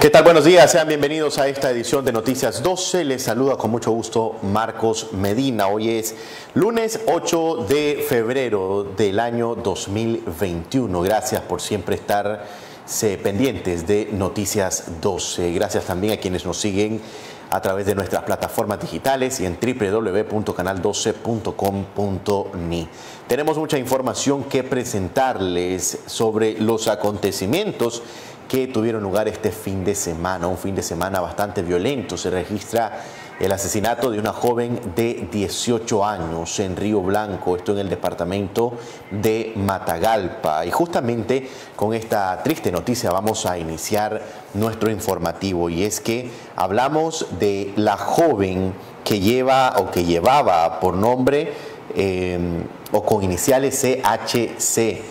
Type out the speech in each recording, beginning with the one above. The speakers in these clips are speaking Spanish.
¿Qué tal? Buenos días, sean bienvenidos a esta edición de Noticias 12. Les saluda con mucho gusto Marcos Medina. Hoy es lunes 8 de febrero del año 2021. Gracias por siempre estar pendientes de Noticias 12. Gracias también a quienes nos siguen a través de nuestras plataformas digitales y en www.canal12.com.ni. Tenemos mucha información que presentarles sobre los acontecimientos que tuvieron lugar este fin de semana, un fin de semana bastante violento. Se registra el asesinato de una joven de 18 años en Río Blanco, esto en el departamento de Matagalpa. Y justamente con esta triste noticia vamos a iniciar nuestro informativo y es que hablamos de la joven que lleva o que llevaba por nombre eh, o con iniciales CHC.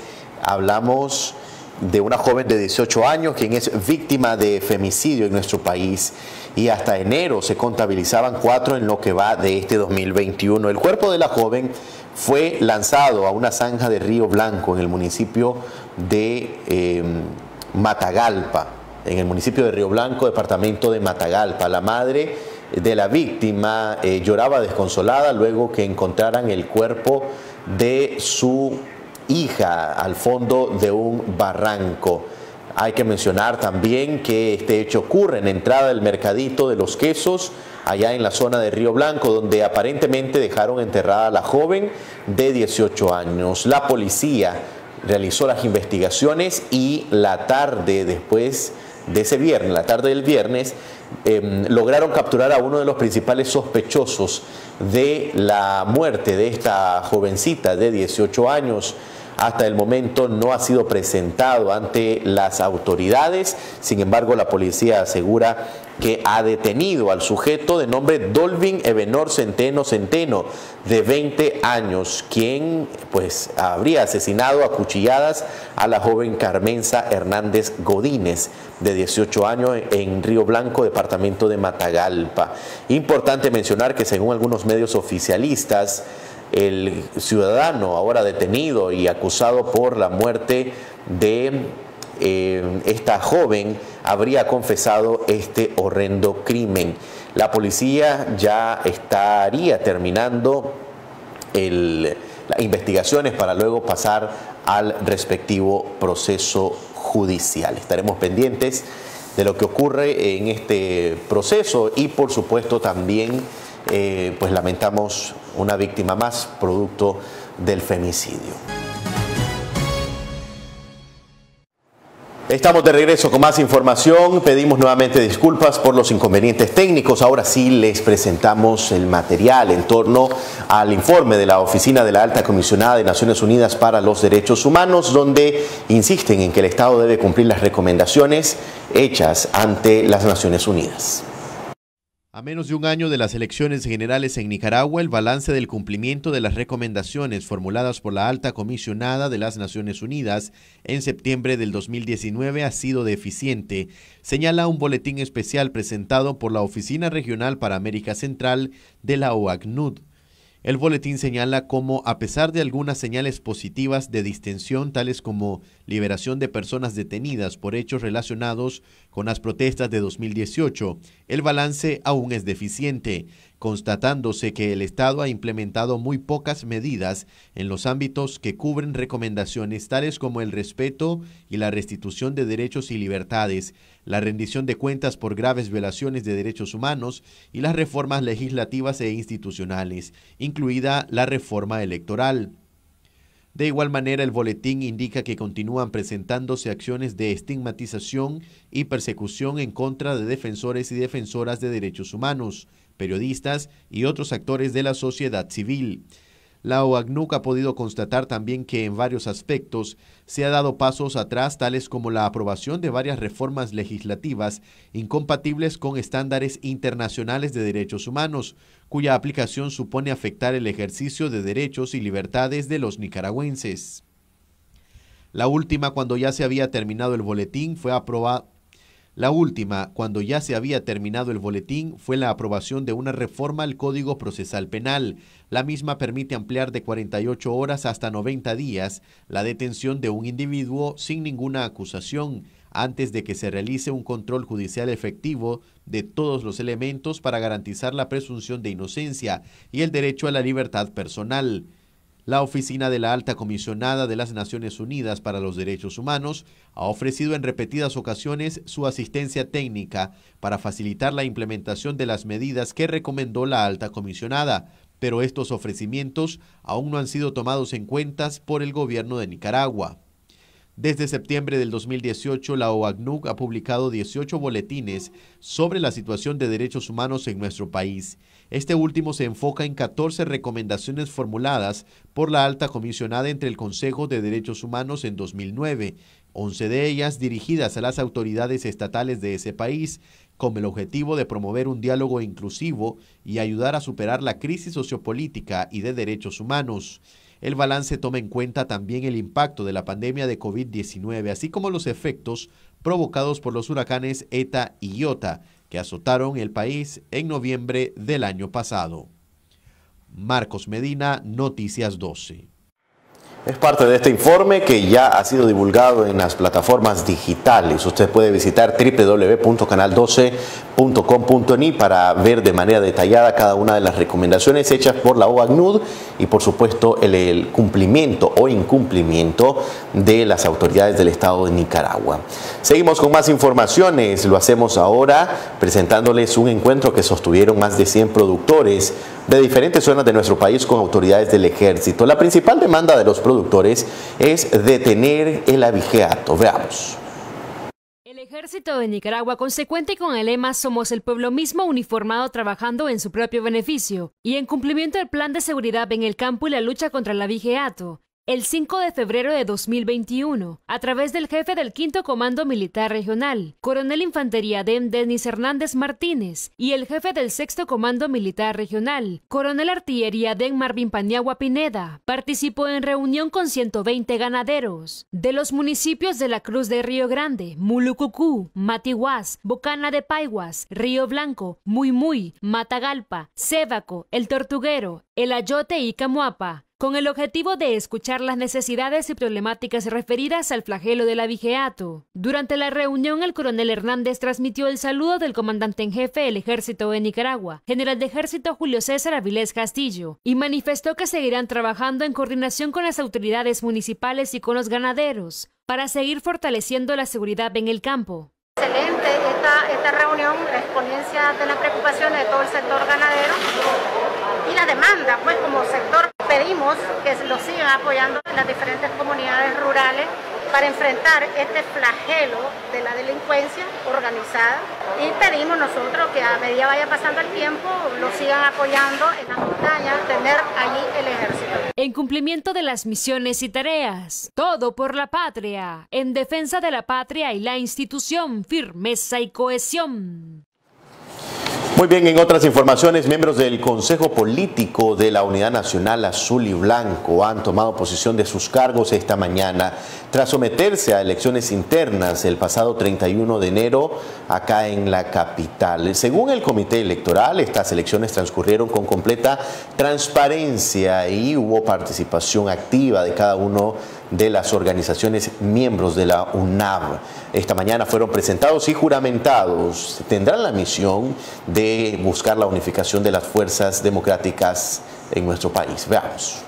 Hablamos de una joven de 18 años quien es víctima de femicidio en nuestro país y hasta enero se contabilizaban cuatro en lo que va de este 2021. El cuerpo de la joven fue lanzado a una zanja de Río Blanco en el municipio de em, Matagalpa, en el municipio de Río Blanco, departamento de Matagalpa. La madre de la víctima eh, lloraba desconsolada luego que encontraran el cuerpo de su hija al fondo de un barranco. Hay que mencionar también que este hecho ocurre en la entrada del mercadito de los quesos, allá en la zona de Río Blanco, donde aparentemente dejaron enterrada a la joven de 18 años. La policía realizó las investigaciones y la tarde después de ese viernes, la tarde del viernes, em, lograron capturar a uno de los principales sospechosos de la muerte de esta jovencita de 18 años hasta el momento no ha sido presentado ante las autoridades. Sin embargo, la policía asegura que ha detenido al sujeto de nombre Dolvin Ebenor Centeno Centeno, de 20 años, quien pues habría asesinado a cuchilladas a la joven Carmenza Hernández Godínez, de 18 años, en Río Blanco, departamento de Matagalpa. Importante mencionar que según algunos medios oficialistas, el ciudadano ahora detenido y acusado por la muerte de eh, esta joven habría confesado este horrendo crimen. La policía ya estaría terminando las investigaciones para luego pasar al respectivo proceso judicial. Estaremos pendientes de lo que ocurre en este proceso y por supuesto también eh, pues lamentamos una víctima más producto del femicidio. Estamos de regreso con más información. Pedimos nuevamente disculpas por los inconvenientes técnicos. Ahora sí les presentamos el material en torno al informe de la Oficina de la Alta Comisionada de Naciones Unidas para los Derechos Humanos, donde insisten en que el Estado debe cumplir las recomendaciones hechas ante las Naciones Unidas. A menos de un año de las elecciones generales en Nicaragua, el balance del cumplimiento de las recomendaciones formuladas por la alta comisionada de las Naciones Unidas en septiembre del 2019 ha sido deficiente, señala un boletín especial presentado por la Oficina Regional para América Central de la OACNUD. El boletín señala cómo, a pesar de algunas señales positivas de distensión, tales como liberación de personas detenidas por hechos relacionados con las protestas de 2018, el balance aún es deficiente, constatándose que el Estado ha implementado muy pocas medidas en los ámbitos que cubren recomendaciones tales como el respeto y la restitución de derechos y libertades, la rendición de cuentas por graves violaciones de derechos humanos y las reformas legislativas e institucionales, incluida la reforma electoral. De igual manera, el boletín indica que continúan presentándose acciones de estigmatización y persecución en contra de defensores y defensoras de derechos humanos, periodistas y otros actores de la sociedad civil. La OACNUC ha podido constatar también que en varios aspectos se ha dado pasos atrás, tales como la aprobación de varias reformas legislativas incompatibles con estándares internacionales de derechos humanos, cuya aplicación supone afectar el ejercicio de derechos y libertades de los nicaragüenses. La última, cuando ya se había terminado el boletín, fue aprobada la última, cuando ya se había terminado el boletín, fue la aprobación de una reforma al Código Procesal Penal. La misma permite ampliar de 48 horas hasta 90 días la detención de un individuo sin ninguna acusación, antes de que se realice un control judicial efectivo de todos los elementos para garantizar la presunción de inocencia y el derecho a la libertad personal. La Oficina de la Alta Comisionada de las Naciones Unidas para los Derechos Humanos ha ofrecido en repetidas ocasiones su asistencia técnica para facilitar la implementación de las medidas que recomendó la Alta Comisionada, pero estos ofrecimientos aún no han sido tomados en cuenta por el gobierno de Nicaragua. Desde septiembre del 2018, la OACNUC ha publicado 18 boletines sobre la situación de derechos humanos en nuestro país. Este último se enfoca en 14 recomendaciones formuladas por la alta comisionada entre el Consejo de Derechos Humanos en 2009, 11 de ellas dirigidas a las autoridades estatales de ese país, con el objetivo de promover un diálogo inclusivo y ayudar a superar la crisis sociopolítica y de derechos humanos. El balance toma en cuenta también el impacto de la pandemia de COVID-19, así como los efectos provocados por los huracanes ETA y IOTA, que azotaron el país en noviembre del año pasado. Marcos Medina, Noticias 12. Es parte de este informe que ya ha sido divulgado en las plataformas digitales. Usted puede visitar www.canal12.com.ni para ver de manera detallada cada una de las recomendaciones hechas por la OACNUD y por supuesto el, cumplimiento o incumplimiento de las autoridades del Estado de Nicaragua. Seguimos con más informaciones. Lo hacemos ahora presentándoles un encuentro que sostuvieron más de 100 productores de diferentes zonas de nuestro país con autoridades del ejército. La principal demanda de los productores es detener el abigeato. Veamos. El ejército de Nicaragua, consecuente con el lema Somos el pueblo mismo uniformado trabajando en su propio beneficio y en cumplimiento del plan de seguridad en el campo y la lucha contra el abigeato, el 5 de febrero de 2021, a través del jefe del Quinto Comando Militar Regional, Coronel Infantería DEM Denis Hernández Martínez, y el jefe del Sexto Comando Militar Regional, Coronel Artillería DEM Marvin Paniagua Pineda, participó en reunión con 120 ganaderos de los municipios de la Cruz de Río Grande, Mulucucú, Matiguás, Bocana de Paiguas, Río Blanco, Muy Muy, Matagalpa, Sébaco, El Tortuguero, El Ayote y Camuapa, con el objetivo de escuchar las necesidades y problemáticas referidas al flagelo del abigeato. Durante la reunión, el coronel Hernández transmitió el saludo del comandante en jefe del ejército de Nicaragua, general de ejército Julio César Avilés Castillo, y manifestó que seguirán trabajando en coordinación con las autoridades municipales y con los ganaderos para seguir fortaleciendo la seguridad en el campo. Excelente esta, esta reunión, la exponencia de las preocupaciones de todo el sector ganadero y la demanda, pues como sector pedimos que lo sigan apoyando en las diferentes comunidades rurales para enfrentar este flagelo de la delincuencia organizada y pedimos nosotros que a medida vaya pasando el tiempo lo sigan apoyando en las montañas, tener allí el ejército. En cumplimiento de las misiones y tareas, todo por la patria, en defensa de la patria y la institución, firmeza y cohesión. Muy bien, en otras informaciones, miembros del Consejo Político de la Unidad Nacional Azul y Blanco han tomado posesión de sus cargos esta mañana tras someterse a elecciones internas el pasado 31 de enero acá en la capital. Según el Comité Electoral, estas elecciones transcurrieron con completa transparencia y hubo participación activa de cada uno de las organizaciones miembros de la UNAV. Esta mañana fueron presentados y juramentados. Tendrán la misión de buscar la unificación de las fuerzas democráticas en nuestro país. Veamos.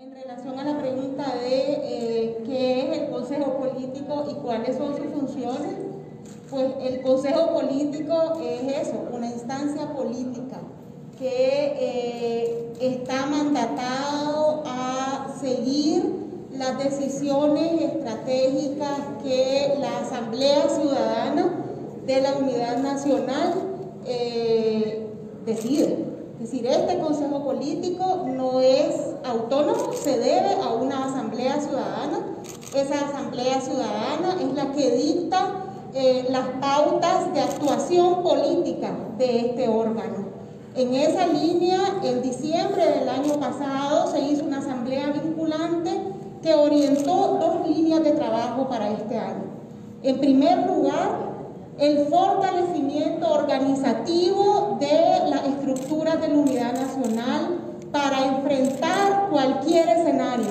En relación a la pregunta de eh, qué es el Consejo Político y cuáles son sus funciones, pues el Consejo Político es eso, una instancia política que eh, está mandatado a seguir las decisiones estratégicas que la Asamblea Ciudadana de la Unidad Nacional eh, decide. Es decir, este Consejo Político no es autónomo, se debe a una Asamblea Ciudadana. Esa Asamblea Ciudadana es la que dicta eh, las pautas de actuación política de este órgano. En esa línea, en diciembre del año pasado se hizo una asamblea vinculante que orientó dos líneas de trabajo para este año. En primer lugar, el fortalecimiento organizativo de las estructuras de la unidad nacional para enfrentar cualquier escenario.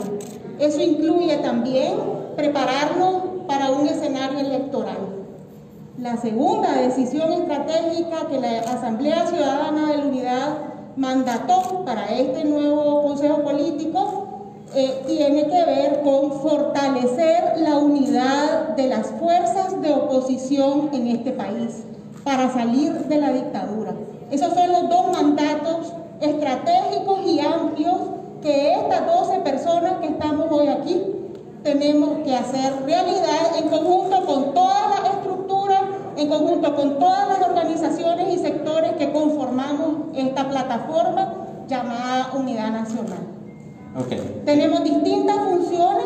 Eso incluye también prepararnos para un escenario electoral. La segunda decisión estratégica que la Asamblea Ciudadana de la Unidad mandató para este nuevo Consejo Político eh, tiene que ver con fortalecer la unidad de las fuerzas de oposición en este país para salir de la dictadura. Esos son los dos mandatos estratégicos y amplios que estas 12 personas que estamos hoy aquí tenemos que hacer realidad en conjunto con todas las estructuras, en conjunto con todas las organizaciones y sectores que conformamos esta plataforma llamada Unidad Nacional. Tenemos distintas funciones,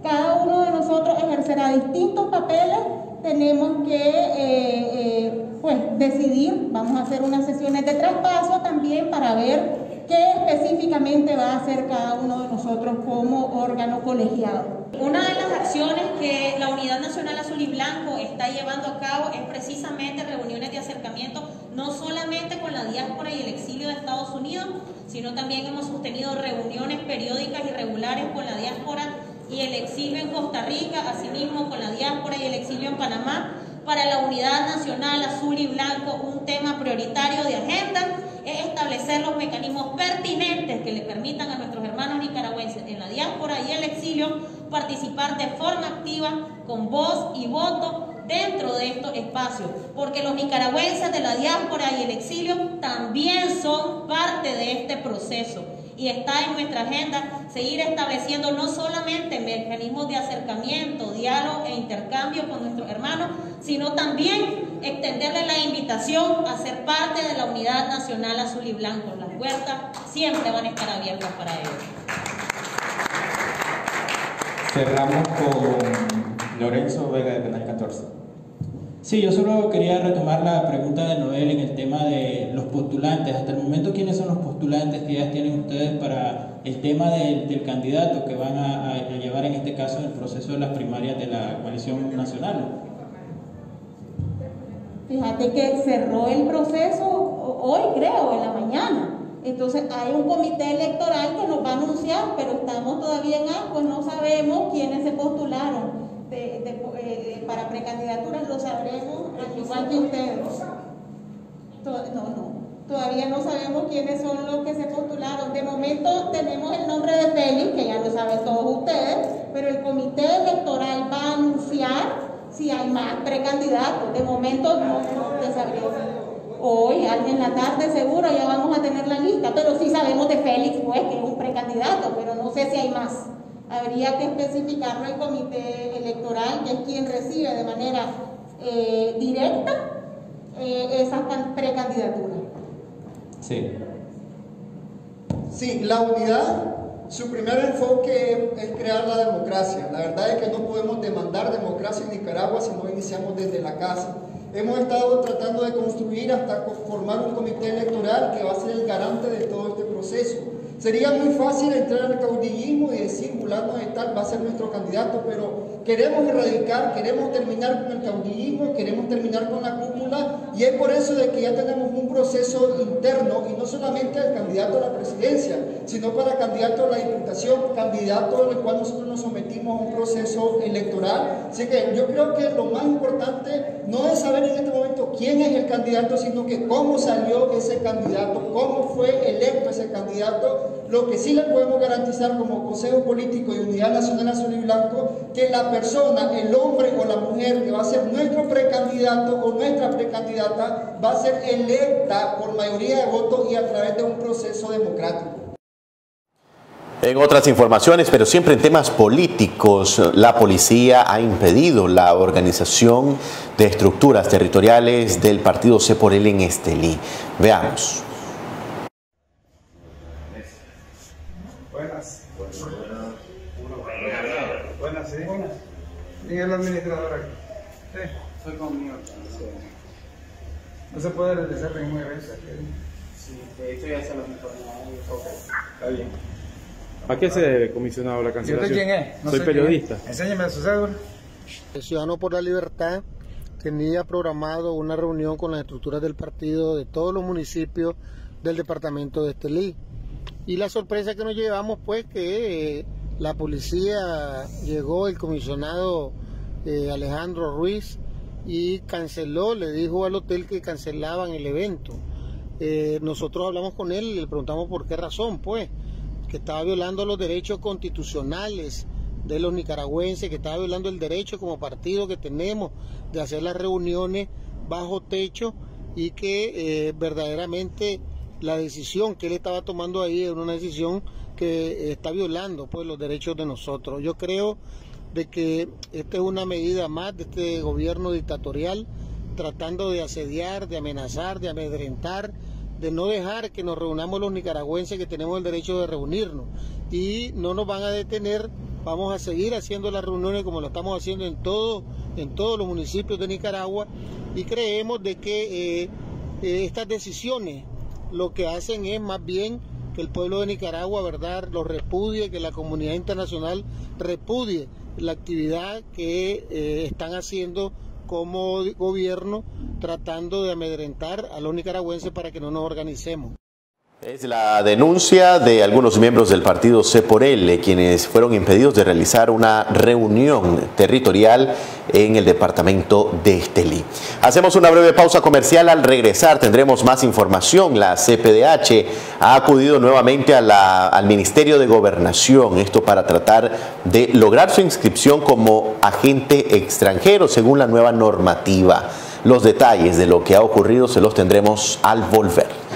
cada uno de nosotros ejercerá distintos papeles, tenemos que eh, eh, pues, decidir, vamos a hacer unas sesiones de traspaso también para ver qué específicamente va a hacer cada uno de nosotros como órgano colegiado. Una de las acciones que la Unidad Nacional Azul y Blanco está llevando a cabo es precisamente reuniones de acercamiento, no solamente con la diáspora y el exilio de Estados Unidos, sino también hemos sostenido reuniones periódicas y regulares con la diáspora y el exilio en Costa Rica, asimismo con la diáspora y el exilio en Panamá. Para la Unidad Nacional Azul y Blanco, un tema prioritario de agenda es establecer los mecanismos pertinentes que le permitan a nuestros hermanos nicaragüenses en la diáspora y el exilio participar de forma activa, con voz y voto dentro de estos espacios, porque los nicaragüenses de la diáspora y el exilio también son parte de este proceso y está en nuestra agenda seguir estableciendo no solamente mecanismos de acercamiento, diálogo e intercambio con nuestros hermanos, sino también extenderle la invitación a ser parte de la Unidad Nacional Azul y Blanco. Las puertas siempre van a estar abiertas para ellos. Cerramos con Lorenzo Vega de Canal 14. Sí, yo solo quería retomar la pregunta de Noel en el tema de los postulantes. Hasta el momento, ¿quiénes son los postulantes que ya tienen ustedes para el tema del, candidato que van a, llevar en este caso en el proceso de las primarias de la coalición nacional? Fíjate que cerró el proceso hoy, creo, en la mañana. Entonces hay un comité electoral que nos va a anunciar, pero estamos todavía en pues no sabemos quiénes se postularon eh, para precandidaturas lo sabremos igual que ustedes. No, no, todavía no sabemos quiénes son los que se postularon. De momento tenemos el nombre de Félix, que ya lo saben todos ustedes, pero el comité electoral va a anunciar si hay más precandidatos. De momento no, no sabría Hoy, en la tarde seguro ya vamos a tener la lista, pero sí sabemos de Félix, pues, que es un precandidato, pero no sé si hay más habría que especificarlo el comité electoral, que es quien recibe de manera eh, directa eh, esa precandidatura. Sí. Sí, la unidad, su primer enfoque es crear la democracia. La verdad es que no podemos demandar democracia en Nicaragua si no iniciamos desde la casa. Hemos estado tratando de construir hasta formar un comité electoral que va a ser el garante de todo este proceso. Sería muy fácil entrar al caudillismo y decir, fulano de tal va a ser nuestro candidato, pero queremos erradicar, queremos terminar con el caudillismo, queremos terminar con la cúpula, y es por eso de que ya tenemos un proceso interno, y no solamente al candidato a la presidencia, sino para candidato a la diputación, candidato al cual nosotros nos sometimos a un proceso electoral. Así que yo creo que lo más importante no es saber en este momento quién es el candidato, sino que cómo salió ese candidato, cómo fue electo ese candidato lo que sí le podemos garantizar como Consejo Político y Unidad Nacional Azul y Blanco, que la persona, el hombre o la mujer que va a ser nuestro precandidato o nuestra precandidata va a ser electa por mayoría de votos y a través de un proceso democrático. En otras informaciones, pero siempre en temas políticos, la policía ha impedido la organización de estructuras territoriales del partido C por él en Estelí. Veamos. ¿Quién es el administrador aquí? Sí. Soy conmigo. Sí. No se puede realizar ningún evento Sí, de hecho ya se lo Está bien. ¿A qué se debe, comisionado, la cancelación? ¿Y usted quién es? No Soy periodista. Enséñeme su cédula. El Ciudadano por la Libertad tenía programado una reunión con las estructuras del partido de todos los municipios del departamento de Estelí. Y la sorpresa que nos llevamos, pues, que la policía llegó, el comisionado eh, Alejandro Ruiz, y canceló, le dijo al hotel que cancelaban el evento. Eh, nosotros hablamos con él y le preguntamos por qué razón, pues, que estaba violando los derechos constitucionales de los nicaragüenses, que estaba violando el derecho como partido que tenemos de hacer las reuniones bajo techo y que eh, verdaderamente la decisión que él estaba tomando ahí era una decisión que está violando pues los derechos de nosotros. Yo creo de que esta es una medida más de este gobierno dictatorial tratando de asediar, de amenazar, de amedrentar, de no dejar que nos reunamos los nicaragüenses que tenemos el derecho de reunirnos. Y no nos van a detener, vamos a seguir haciendo las reuniones como lo estamos haciendo en, todo, en todos los municipios de Nicaragua y creemos de que eh, eh, estas decisiones lo que hacen es más bien que el pueblo de Nicaragua, ¿verdad?, lo repudie, que la comunidad internacional repudie la actividad que eh, están haciendo como gobierno tratando de amedrentar a los nicaragüenses para que no nos organicemos. Es la denuncia de algunos miembros del partido C por L, quienes fueron impedidos de realizar una reunión territorial en el departamento de Estelí. Hacemos una breve pausa comercial. Al regresar tendremos más información. La CPDH ha acudido nuevamente al Ministerio de Gobernación, esto para tratar de lograr su inscripción como agente extranjero según la nueva normativa. Los detalles de lo que ha ocurrido se los tendremos al volver.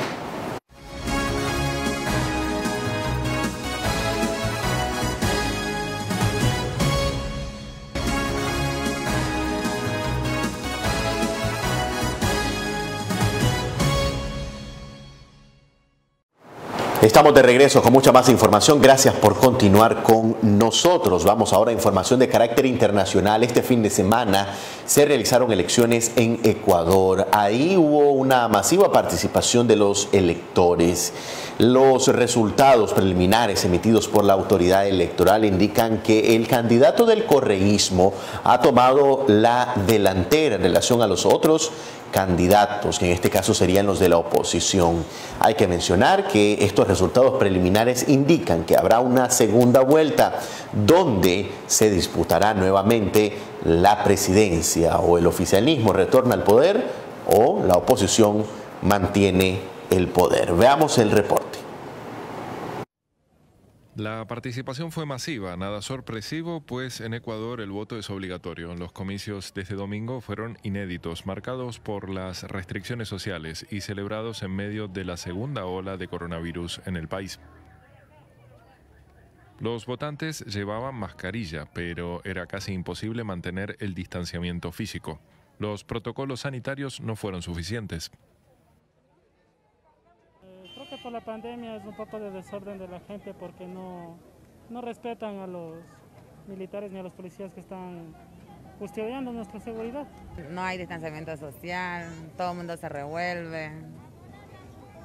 Estamos de regreso con mucha más información. Gracias por continuar con nosotros. Vamos ahora a información de carácter internacional. Este fin de semana se realizaron elecciones en Ecuador. Ahí hubo una masiva participación de los electores. Los resultados preliminares emitidos por la autoridad electoral indican que el candidato del correísmo ha tomado la delantera en relación a los otros candidatos, que en este caso serían los de la oposición. Hay que mencionar que estos resultados preliminares indican que habrá una segunda vuelta donde se disputará nuevamente la presidencia o el oficialismo retorna al poder o la oposición mantiene el poder. Veamos el reporte. La participación fue masiva, nada sorpresivo, pues en Ecuador el voto es obligatorio. Los comicios de este domingo fueron inéditos, marcados por las restricciones sociales y celebrados en medio de la segunda ola de coronavirus en el país. Los votantes llevaban mascarilla, pero era casi imposible mantener el distanciamiento físico. Los protocolos sanitarios no fueron suficientes que por la pandemia es un poco de desorden de la gente porque no, no respetan a los militares ni a los policías que están custodiando nuestra seguridad. No hay distanciamiento social, todo el mundo se revuelve.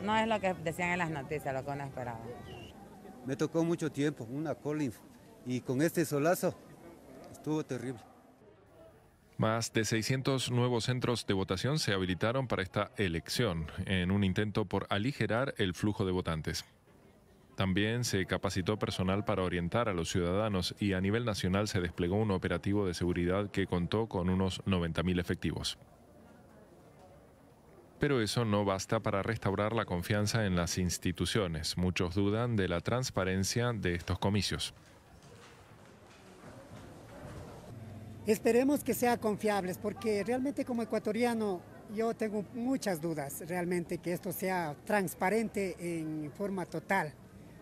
No es lo que decían en las noticias, lo que uno esperaba. Me tocó mucho tiempo, una colin, y con este solazo estuvo terrible. Más de 600 nuevos centros de votación se habilitaron para esta elección, en un intento por aligerar el flujo de votantes. También se capacitó personal para orientar a los ciudadanos y a nivel nacional se desplegó un operativo de seguridad que contó con unos 90.000 efectivos. Pero eso no basta para restaurar la confianza en las instituciones. Muchos dudan de la transparencia de estos comicios. Esperemos que sean confiables, porque realmente como ecuatoriano yo tengo muchas dudas realmente que esto sea transparente en forma total.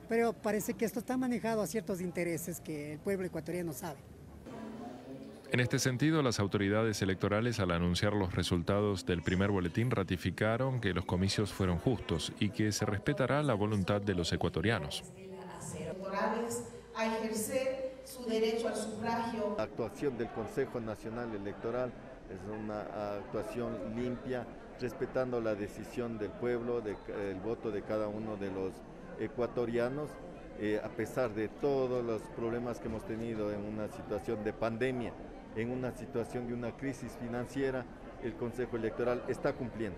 Pero parece que esto está manejado a ciertos intereses que el pueblo ecuatoriano sabe. En este sentido, las autoridades electorales al anunciar los resultados del primer boletín ratificaron que los comicios fueron justos y que se respetará la voluntad de los ecuatorianos. A ejercer su derecho al sufragio. La actuación del Consejo Nacional Electoral es una actuación limpia, respetando la decisión del pueblo, el voto de cada uno de los ecuatorianos, eh, a pesar de todos los problemas que hemos tenido en una situación de pandemia, en una situación de una crisis financiera, el Consejo Electoral está cumpliendo.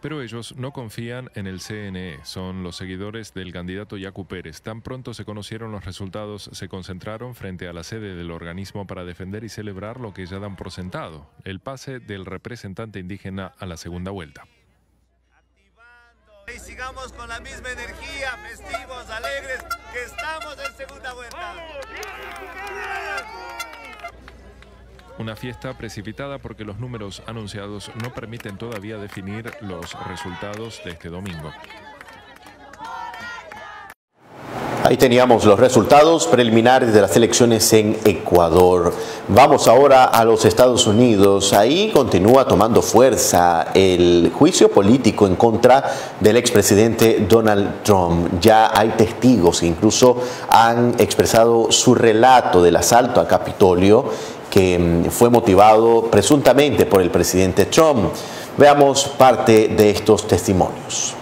Pero ellos no confían en el CNE, son los seguidores del candidato Yacu Pérez. Tan pronto se conocieron los resultados, se concentraron frente a la sede del organismo para defender y celebrar lo que ya dan por sentado, el pase del representante indígena a la segunda vuelta. Y sigamos con la misma energía, festivos, alegres, que estamos en segunda vuelta. Una fiesta precipitada porque los números anunciados no permiten todavía definir los resultados de este domingo. Ahí teníamos los resultados preliminares de las elecciones en Ecuador. Vamos ahora a los Estados Unidos. Ahí continúa tomando fuerza el juicio político en contra del expresidente Donald Trump. Ya hay testigos que incluso han expresado su relato del asalto a Capitolio que mm, fue motivado presuntamente por el presidente Trump. Veamos parte de estos testimonios.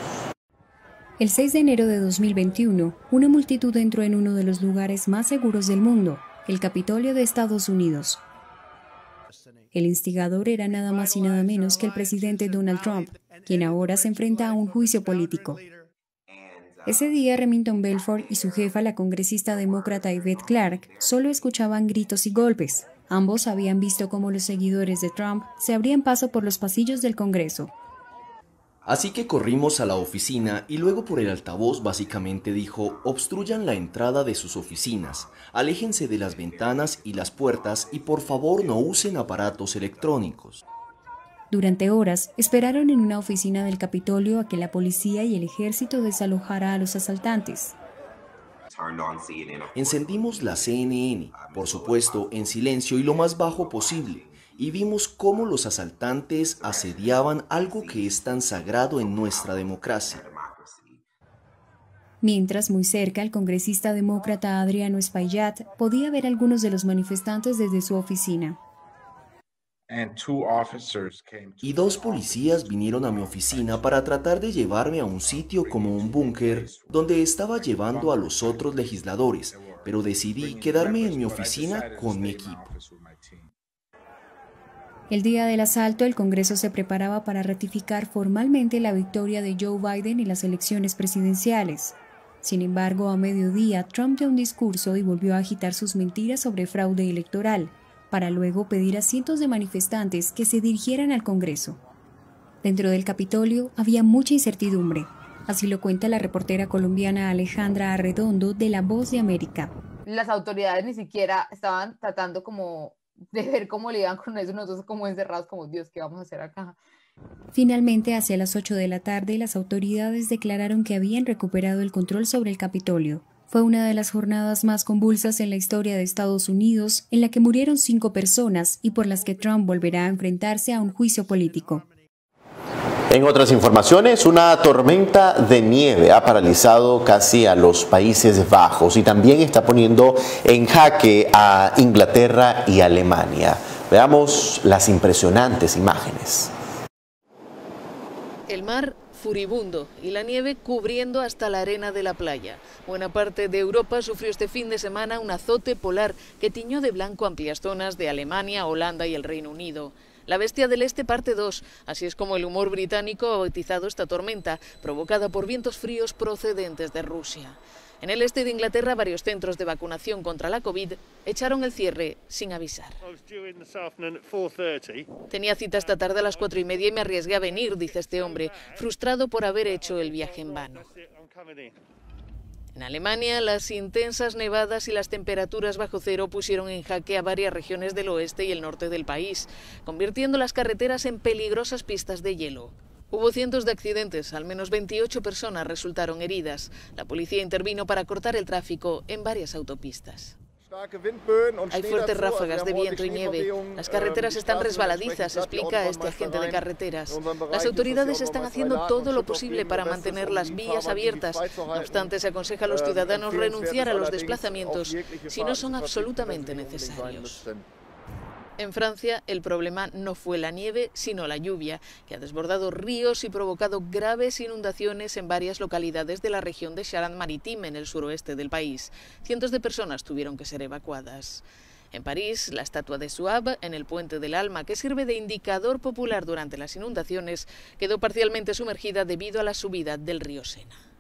El 6 de enero de 2021, una multitud entró en uno de los lugares más seguros del mundo, el Capitolio de Estados Unidos. El instigador era nada más y nada menos que el presidente Donald Trump, quien ahora se enfrenta a un juicio político. Ese día Remington Belfort y su jefa, la congresista demócrata Yvette Clark, solo escuchaban gritos y golpes. Ambos habían visto cómo los seguidores de Trump se abrían paso por los pasillos del Congreso, Así que corrimos a la oficina y luego por el altavoz básicamente dijo, obstruyan la entrada de sus oficinas, aléjense de las ventanas y las puertas y por favor no usen aparatos electrónicos. Durante horas esperaron en una oficina del Capitolio a que la policía y el ejército desalojara a los asaltantes. Encendimos la CNN, por supuesto en silencio y lo más bajo posible, y vimos cómo los asaltantes asediaban algo que es tan sagrado en nuestra democracia. Mientras, muy cerca, el congresista demócrata Adriano Espaillat podía ver algunos de los manifestantes desde su oficina. Y dos policías vinieron a mi oficina para tratar de llevarme a un sitio como un búnker donde estaba llevando a los otros legisladores, pero decidí quedarme en mi oficina con mi equipo. El día del asalto, el Congreso se preparaba para ratificar formalmente la victoria de Joe Biden en las elecciones presidenciales. Sin embargo, a mediodía, Trump dio un discurso y volvió a agitar sus mentiras sobre fraude electoral, para luego pedir a cientos de manifestantes que se dirigieran al Congreso. Dentro del Capitolio había mucha incertidumbre, así lo cuenta la reportera colombiana Alejandra Arredondo de La Voz de América. Las autoridades ni siquiera estaban tratando como de ver cómo le iban con eso, nosotros como encerrados, como Dios, ¿qué vamos a hacer acá? Finalmente, hacia las 8 de la tarde, las autoridades declararon que habían recuperado el control sobre el Capitolio. Fue una de las jornadas más convulsas en la historia de Estados Unidos, en la que murieron cinco personas y por las que Trump volverá a enfrentarse a un juicio político. En otras informaciones, una tormenta de nieve ha paralizado casi a los Países Bajos y también está poniendo en jaque a Inglaterra y Alemania. Veamos las impresionantes imágenes. El mar furibundo y la nieve cubriendo hasta la arena de la playa. Buena parte de Europa sufrió este fin de semana un azote polar que tiñó de blanco amplias zonas de Alemania, Holanda y el Reino Unido. La Bestia del Este parte 2, así es como el humor británico ha bautizado esta tormenta, provocada por vientos fríos procedentes de Rusia. En el este de Inglaterra, varios centros de vacunación contra la COVID echaron el cierre sin avisar. Tenía cita esta tarde a las cuatro y media y me arriesgué a venir, dice este hombre, frustrado por haber hecho el viaje en vano. En Alemania, las intensas nevadas y las temperaturas bajo cero pusieron en jaque a varias regiones del oeste y el norte del país, convirtiendo las carreteras en peligrosas pistas de hielo. Hubo cientos de accidentes, al menos 28 personas resultaron heridas. La policía intervino para cortar el tráfico en varias autopistas. Hay fuertes ráfagas de viento y nieve. Las carreteras están resbaladizas, explica este agente de carreteras. Las autoridades están haciendo todo lo posible para mantener las vías abiertas. No obstante, se aconseja a los ciudadanos renunciar a los desplazamientos si no son absolutamente necesarios. En Francia, el problema no fue la nieve, sino la lluvia, que ha desbordado ríos y provocado graves inundaciones en varias localidades de la región de Charente-Maritime, en el suroeste del país. Cientos de personas tuvieron que ser evacuadas. En París, la estatua de Suab en el Puente del Alma, que sirve de indicador popular durante las inundaciones, quedó parcialmente sumergida debido a la subida del río Sena.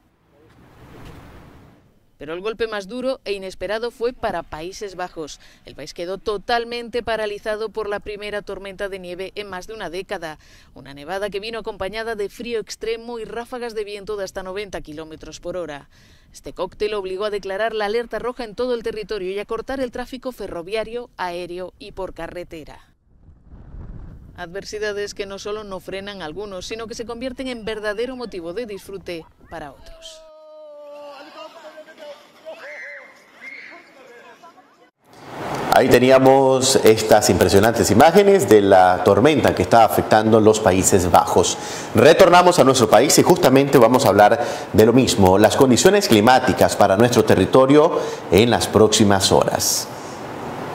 Pero el golpe más duro e inesperado fue para Países Bajos. El país quedó totalmente paralizado por la primera tormenta de nieve en más de una década. Una nevada que vino acompañada de frío extremo y ráfagas de viento de hasta 90 kilómetros por hora. Este cóctel obligó a declarar la alerta roja en todo el territorio y a cortar el tráfico ferroviario, aéreo y por carretera. Adversidades que no solo no frenan a algunos, sino que se convierten en verdadero motivo de disfrute para otros. Ahí teníamos estas impresionantes imágenes de la tormenta que está afectando los Países Bajos. Retornamos a nuestro país y justamente vamos a hablar de lo mismo, las condiciones climáticas para nuestro territorio en las próximas horas.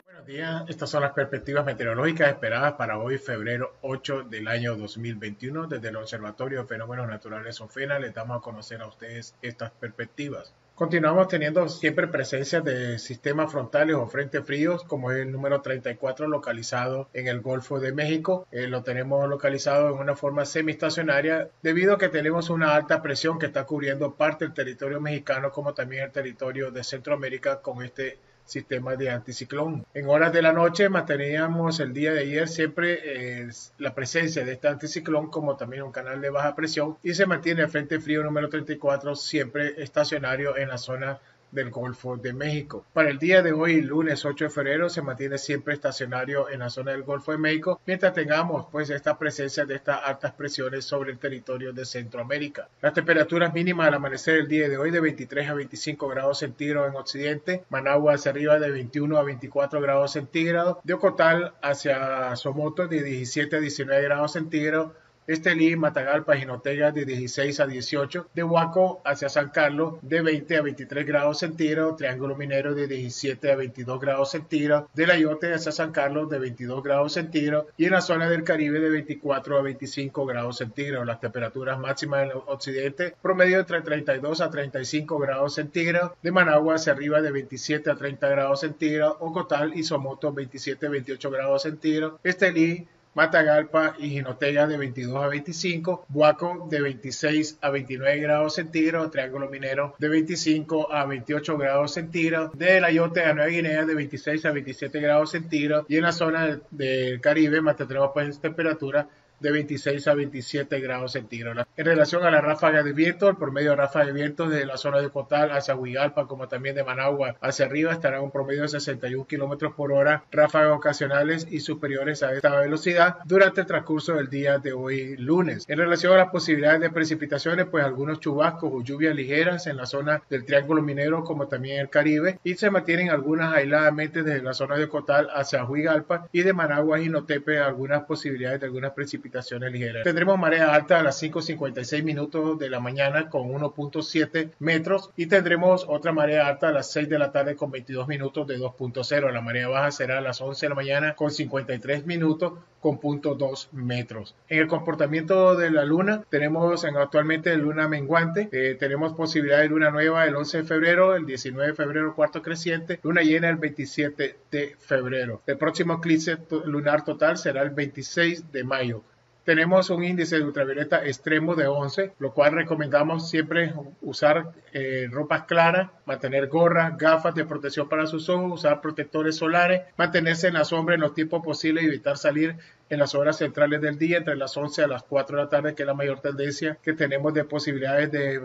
Buenos días, estas son las perspectivas meteorológicas esperadas para hoy, febrero 8 del año 2021. Desde el Observatorio de Fenómenos Naturales OFENA les damos a conocer a ustedes estas perspectivas. Continuamos teniendo siempre presencia de sistemas frontales o frentes fríos, como es el número 34 localizado en el Golfo de México. Eh, lo tenemos localizado en una forma semiestacionaria debido a que tenemos una alta presión que está cubriendo parte del territorio mexicano como también el territorio de Centroamérica con este sistema de anticiclón. En horas de la noche manteníamos el día de ayer siempre eh, la presencia de este anticiclón como también un canal de baja presión y se mantiene el frente frío número 34 siempre estacionario en la zona del Golfo de México. Para el día de hoy, lunes 8 de febrero, se mantiene siempre estacionario en la zona del Golfo de México, mientras tengamos pues esta presencia de estas altas presiones sobre el territorio de Centroamérica. Las temperaturas mínimas al amanecer el día de hoy de 23 a 25 grados centígrados en Occidente, Managua hacia arriba de 21 a 24 grados centígrados, de Ocotal hacia Somoto de 17 a 19 grados centígrados, Estelí, Matagalpa, Jinotega de 16 a 18, de Huaco hacia San Carlos de 20 a 23 grados centígrados, Triángulo Minero de 17 a 22 grados centígrados, de La Yote hacia San Carlos de 22 grados centígrados y en la zona del Caribe de 24 a 25 grados centígrados. Las temperaturas máximas en el occidente promedio entre 32 a 35 grados centígrados, de Managua hacia arriba de 27 a 30 grados centígrados, Ocotal y Somoto 27 a 28 grados centígrados, Estelí Matagalpa y Jinotega de 22 a 25, Buaco de 26 a 29 grados centígrados, Triángulo Minero de 25 a 28 grados centígrados, de La Yote a Nueva Guinea de 26 a 27 grados centígrados y en la zona del Caribe mantendremos pues temperatura de 26 a 27 grados centígrados. En relación a la ráfaga de viento, el promedio de ráfaga de viento desde la zona de Cotal hacia Huigalpa, como también de Managua hacia arriba, estará un promedio de 61 kilómetros por hora, ráfagas ocasionales y superiores a esta velocidad durante el transcurso del día de hoy lunes. En relación a las posibilidades de precipitaciones, pues algunos chubascos o lluvias ligeras en la zona del Triángulo Minero, como también el Caribe, y se mantienen algunas aisladamente desde la zona de Cotal hacia Huigalpa y de Managua y Notepe algunas posibilidades de algunas precipitaciones Tendremos marea alta a las 5.56 minutos de la mañana con 1.7 metros y tendremos otra marea alta a las 6 de la tarde con 22 minutos de 2.0. La marea baja será a las 11 de la mañana con 53 minutos con 0.2 metros. En el comportamiento de la luna tenemos en actualmente luna menguante, eh, tenemos posibilidad de luna nueva el 11 de febrero, el 19 de febrero cuarto creciente, luna llena el 27 de febrero. El próximo eclipse lunar total será el 26 de mayo tenemos un índice de ultravioleta extremo de 11, lo cual recomendamos siempre usar eh, ropas claras, mantener gorras, gafas de protección para sus ojos, usar protectores solares, mantenerse en la sombra en los tiempos posibles y evitar salir en las horas centrales del día, entre las 11 a las 4 de la tarde, que es la mayor tendencia que tenemos de posibilidades de,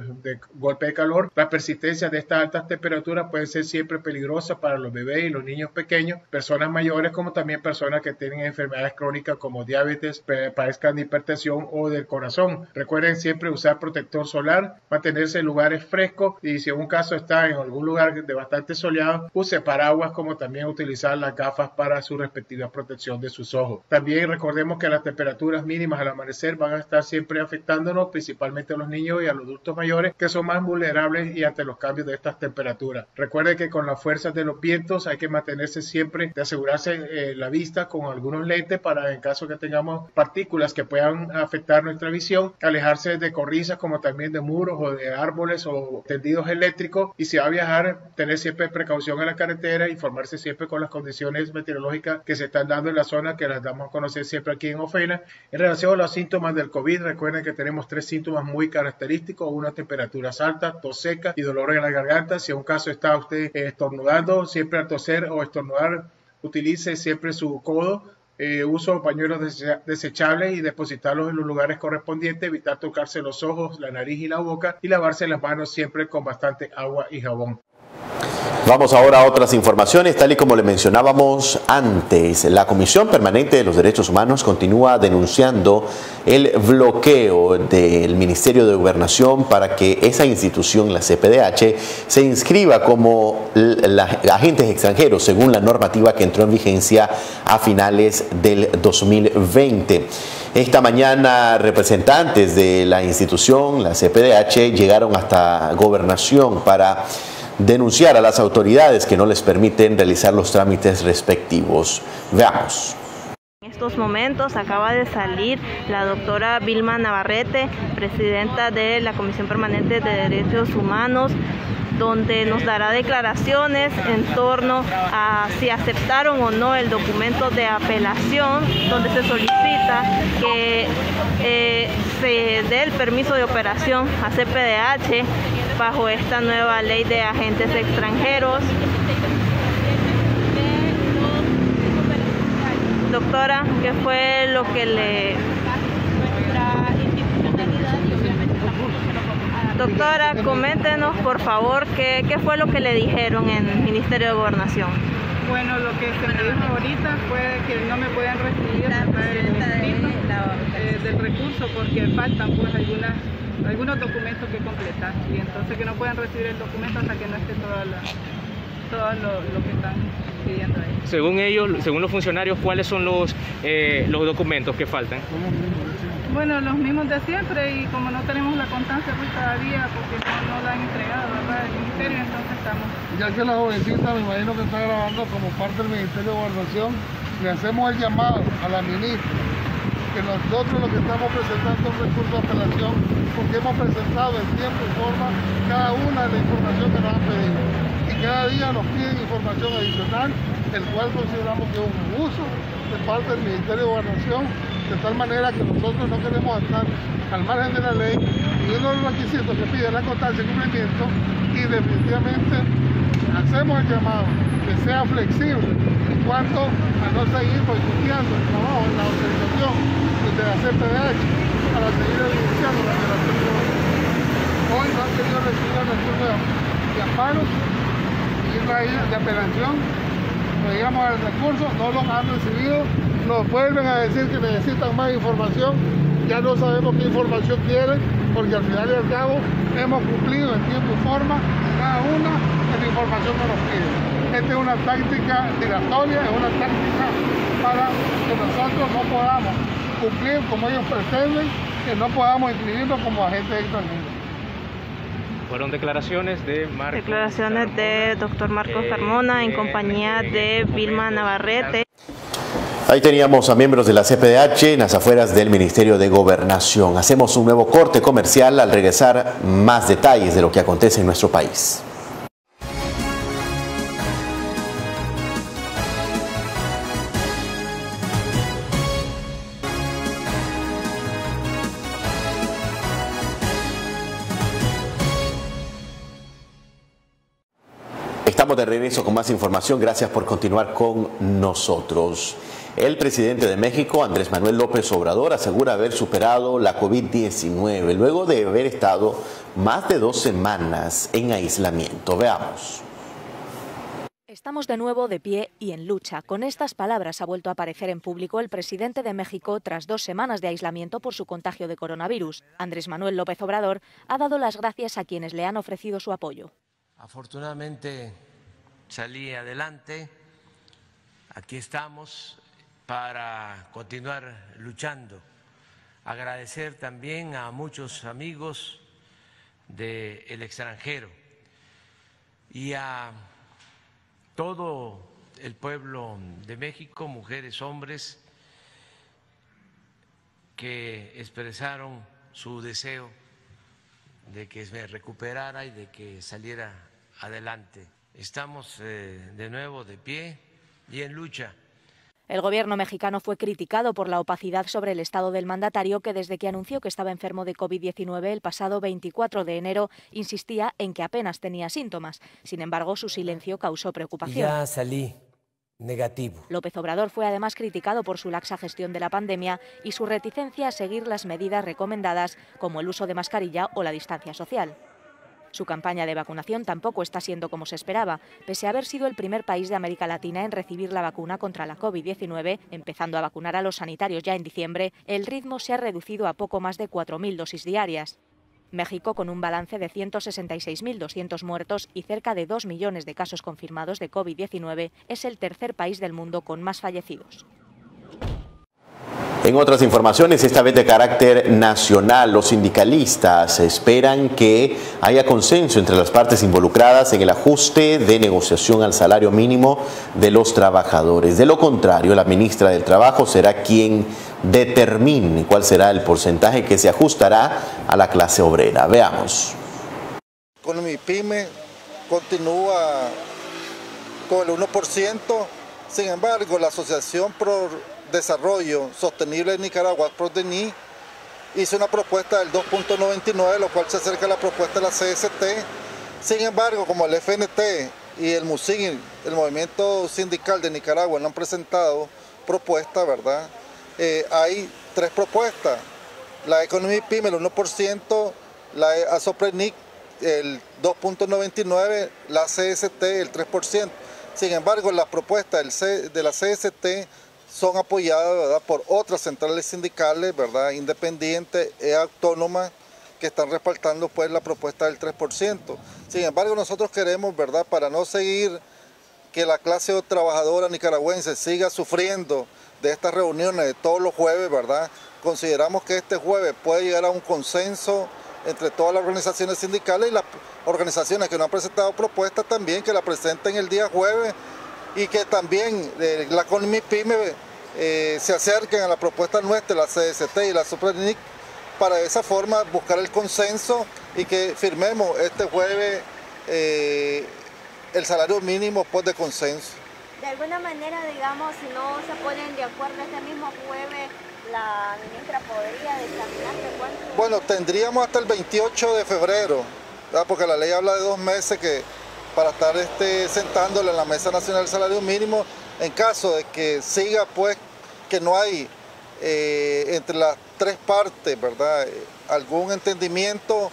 golpe de calor. La persistencia de estas altas temperaturas puede ser siempre peligrosa para los bebés y los niños pequeños, personas mayores, como también personas que tienen enfermedades crónicas como diabetes, padezcan de hipertensión o del corazón. Recuerden siempre usar protector solar, mantenerse en lugares frescos y si en un caso está en algún lugar de bastante soleado, use paraguas como también utilizar las gafas para su respectiva protección de sus ojos. También recordemos que las temperaturas mínimas al amanecer van a estar siempre afectándonos, principalmente a los niños y a los adultos mayores, que son más vulnerables y ante los cambios de estas temperaturas. Recuerde que con las fuerzas de los vientos hay que mantenerse siempre, de asegurarse eh, la vista con algunos lentes para en caso que tengamos partículas que puedan afectar nuestra visión, alejarse de corrisas como también de muros o de árboles o tendidos eléctricos y si va a viajar, tener siempre precaución en la carretera, informarse siempre con las condiciones meteorológicas que se están dando en la zona que las damos a conocer siempre aquí en Ofena. En relación a los síntomas del COVID, recuerden que tenemos tres síntomas muy característicos, una temperatura alta, tos seca y dolor en la garganta. Si en un caso está usted estornudando, siempre al toser o estornudar, utilice siempre su codo eh, uso pañuelos desechables y depositarlos en los lugares correspondientes, evitar tocarse los ojos, la nariz y la boca y lavarse las manos siempre con bastante agua y jabón. Vamos ahora a otras informaciones. Tal y como le mencionábamos antes, la Comisión Permanente de los Derechos Humanos continúa denunciando el bloqueo del Ministerio de Gobernación para que esa institución, la CPDH, se inscriba como agentes extranjeros según la normativa que entró en vigencia a finales del 2020. Esta mañana representantes de la institución, la CPDH, llegaron hasta gobernación para denunciar a las autoridades que no les permiten realizar los trámites respectivos. Veamos. En estos momentos acaba de salir la doctora Vilma Navarrete, presidenta de la Comisión Permanente de Derechos Humanos, donde nos dará declaraciones en torno a si aceptaron o no el documento de apelación, donde se solicita que eh, se dé el permiso de operación a CPDH bajo esta nueva ley de agentes extranjeros. Doctora, ¿qué fue lo que le... Doctora, coméntenos por favor qué, qué fue lo que le dijeron en el Ministerio de Gobernación. Bueno, lo que se me dijo ahorita fue que no me pueden recibir eh, del recurso porque faltan pues algunas algunos documentos que completar y entonces que no pueden recibir el documento hasta que no esté toda la, todo lo, que están pidiendo ahí. Según ellos, según los funcionarios, ¿cuáles son los, eh, los documentos que faltan? Bueno, los mismos de siempre y como no tenemos la constancia pues todavía porque no, no la han entregado, ¿verdad? El ministerio, entonces estamos. Ya que la jovencita me imagino que está grabando como parte del Ministerio de Gobernación, le hacemos el llamado a la ministra que nosotros lo que estamos presentando es un recurso de apelación porque hemos presentado en tiempo y forma cada una de las informaciones que nos han pedido. Y cada día nos piden información adicional, el cual consideramos que es un abuso de parte del Ministerio de Gobernación, de tal manera que nosotros no queremos estar al margen de la ley y uno de los requisitos que pide la constancia y cumplimiento y definitivamente hacemos el llamado que sea flexible en cuanto a no seguir boicoteando el trabajo en la autorización de la CPDH para seguir evidenciando la violación de Hoy no han querido recibir el recurso de amparos y de apelación, nos llegamos al recurso, no los han recibido, nos vuelven a decir que necesitan más información, ya no sabemos qué información quieren, porque al final y al cabo hemos cumplido en tiempo y forma cada una de la información que nos piden. Esta es una táctica dilatoria, es una táctica para que nosotros no podamos cumplir como ellos pretenden, que no podamos inscribirnos como agentes extranjeros. Fueron declaraciones de Marcos Declaraciones de doctor Marcos Carmona en compañía de Vilma Navarrete. Ahí teníamos a miembros de la CPDH en las afueras del Ministerio de Gobernación. Hacemos un nuevo corte comercial al regresar más detalles de lo que acontece en nuestro país. Estamos de regreso con más información. Gracias por continuar con nosotros. El presidente de México, Andrés Manuel López Obrador, asegura haber superado la COVID-19 luego de haber estado más de dos semanas en aislamiento. Veamos. Estamos de nuevo de pie y en lucha. Con estas palabras ha vuelto a aparecer en público el presidente de México tras dos semanas de aislamiento por su contagio de coronavirus. Andrés Manuel López Obrador ha dado las gracias a quienes le han ofrecido su apoyo. Afortunadamente salí adelante, aquí estamos para continuar luchando. Agradecer también a muchos amigos del extranjero y a todo el pueblo de México, mujeres, hombres, que expresaron su deseo de que me recuperara y de que saliera adelante. Estamos eh, de nuevo de pie y en lucha. El gobierno mexicano fue criticado por la opacidad sobre el estado del mandatario que desde que anunció que estaba enfermo de COVID-19 el pasado 24 de enero insistía en que apenas tenía síntomas. Sin embargo, su silencio causó preocupación. Ya salí negativo. López Obrador fue además criticado por su laxa gestión de la pandemia y su reticencia a seguir las medidas recomendadas como el uso de mascarilla o la distancia social. Su campaña de vacunación tampoco está siendo como se esperaba. Pese a haber sido el primer país de América Latina en recibir la vacuna contra la COVID-19, empezando a vacunar a los sanitarios ya en diciembre, el ritmo se ha reducido a poco más de 4.000 dosis diarias. México, con un balance de 166.200 muertos y cerca de 2 millones de casos confirmados de COVID-19, es el tercer país del mundo con más fallecidos. En otras informaciones, esta vez de carácter nacional, los sindicalistas esperan que haya consenso entre las partes involucradas en el ajuste de negociación al salario mínimo de los trabajadores. De lo contrario, la ministra del Trabajo será quien determine cuál será el porcentaje que se ajustará a la clase obrera. Veamos. Con mi pyme continúa con el 1%, sin embargo, la Asociación Pro Desarrollo Sostenible de Nicaragua, PRODENI, hizo una propuesta del 2.99, lo cual se acerca a la propuesta de la CST. Sin embargo, como el FNT y el MUSIG, el Movimiento Sindical de Nicaragua, no han presentado propuesta, ¿verdad? Eh, hay tres propuestas. La Economía PYME, el 1%, la ASOPRENIC, el 2.99%, la CST, el 3%. Sin embargo, la propuesta de la CST son apoyadas por otras centrales sindicales, ¿verdad? independientes e autónomas que están respaldando pues, la propuesta del 3%. Sin embargo, nosotros queremos, ¿verdad? para no seguir que la clase trabajadora nicaragüense siga sufriendo de estas reuniones de todos los jueves, ¿verdad? Consideramos que este jueves puede llegar a un consenso entre todas las organizaciones sindicales y las organizaciones que no han presentado propuestas también, que la presenten el día jueves y que también eh, la Conmi PYME eh, se acerquen a la propuesta nuestra, la CST y la SuperNIC, para de esa forma buscar el consenso y que firmemos este jueves eh, el salario mínimo pues, de consenso. De alguna manera, digamos, si no se ponen de acuerdo este mismo jueves, la ministra podría determinar de cuánto... Bueno, tendríamos hasta el 28 de febrero, porque la ley habla de dos meses que para estar este, sentándole en la Mesa Nacional del Salario Mínimo en caso de que siga pues que no hay eh, entre las tres partes, ¿verdad? Algún entendimiento,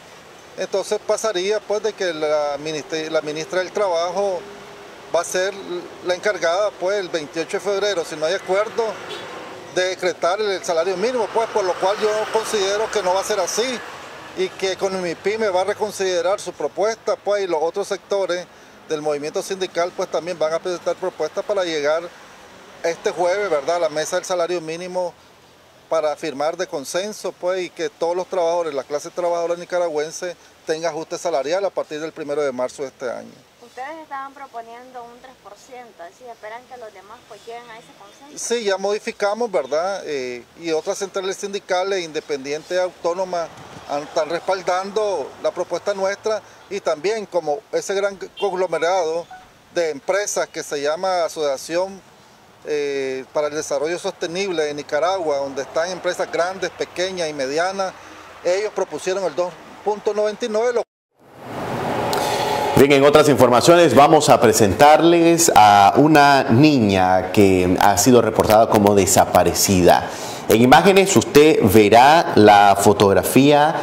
entonces pasaría pues de que la ministra, la ministra del Trabajo va a ser la encargada pues el 28 de febrero, si no hay acuerdo, de decretar el salario mínimo, pues por lo cual yo considero que no va a ser así y que con mi pyme va a reconsiderar su propuesta, pues, y los otros sectores del movimiento sindical, pues también van a presentar propuestas para llegar este jueves, ¿verdad?, a la mesa del salario mínimo para firmar de consenso, pues, y que todos los trabajadores, la clase trabajadora nicaragüense, tenga ajuste salarial a partir del primero de marzo de este año. Ustedes estaban proponiendo un 3%, así esperan que los demás pues lleguen a ese consenso. Sí, ya modificamos, ¿verdad? Eh, y otras centrales sindicales independientes autónomas están respaldando la propuesta nuestra y también como ese gran conglomerado de empresas que se llama Asociación eh, para el Desarrollo Sostenible de Nicaragua, donde están empresas grandes, pequeñas y medianas, ellos propusieron el 2.99. Bien, en otras informaciones vamos a presentarles a una niña que ha sido reportada como desaparecida. En imágenes usted verá la fotografía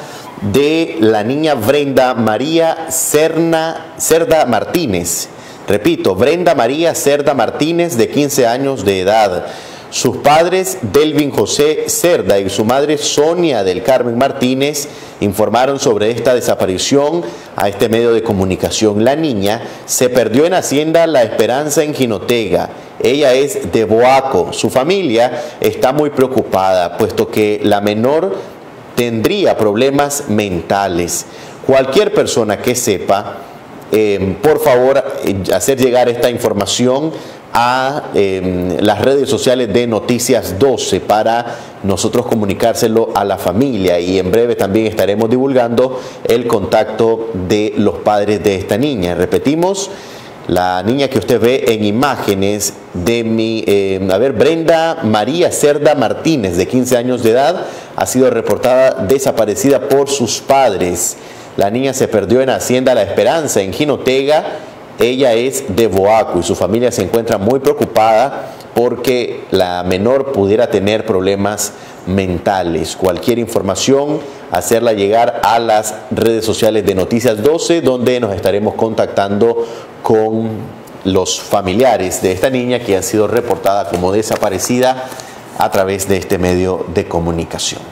de la niña Brenda María Cerna, Cerda Martínez. Repito, Brenda María Cerda Martínez, de 15 años de edad. Sus padres, Delvin José Cerda y su madre, Sonia del Carmen Martínez, informaron sobre esta desaparición a este medio de comunicación. La niña se perdió en Hacienda La Esperanza en Jinotega Ella es de Boaco. Su familia está muy preocupada, puesto que la menor tendría problemas mentales. Cualquier persona que sepa, eh, por favor, eh, hacer llegar esta información a em, las redes sociales de Noticias 12 para nosotros comunicárselo a la familia y en breve también estaremos divulgando el contacto de los padres de esta niña. Repetimos, la niña que usted ve en imágenes de mi, em, a ver, Brenda María Cerda Martínez, de 15 años de edad, ha sido reportada desaparecida por sus padres. La niña se perdió en Hacienda La Esperanza, en Jinotega, ella es de Boaco y su familia se encuentra muy preocupada porque la menor pudiera tener problemas mentales. Cualquier información, hacerla llegar a las redes sociales de Noticias 12, donde nos estaremos contactando con los familiares de esta niña que ha sido reportada como desaparecida a través de este medio de comunicación.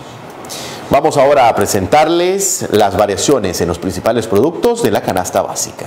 Vamos ahora a presentarles las variaciones en los principales productos de la canasta básica.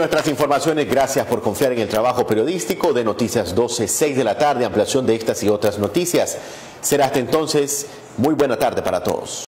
Nuestras informaciones. Gracias por confiar en el trabajo periodístico de Noticias 12, 6 de la tarde, ampliación de estas y otras noticias. Será hasta entonces. Muy buena tarde para todos.